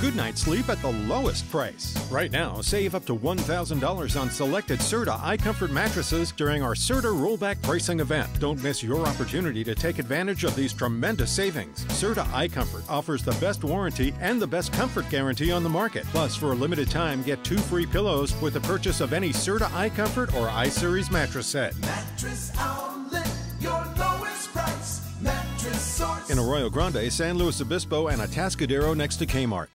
good night's sleep at the lowest price. Right now, save up to $1,000 on selected Serta iComfort mattresses during our Serta rollback pricing event. Don't miss your opportunity to take advantage of these tremendous savings. Serta iComfort offers the best warranty and the best comfort guarantee on the market. Plus, for a limited time, get two free pillows with the purchase of any Serta iComfort or iSeries mattress set. Mattress Outlet, your lowest price. Mattress Source. In Arroyo Grande, San Luis Obispo, and Atascadero next to Kmart.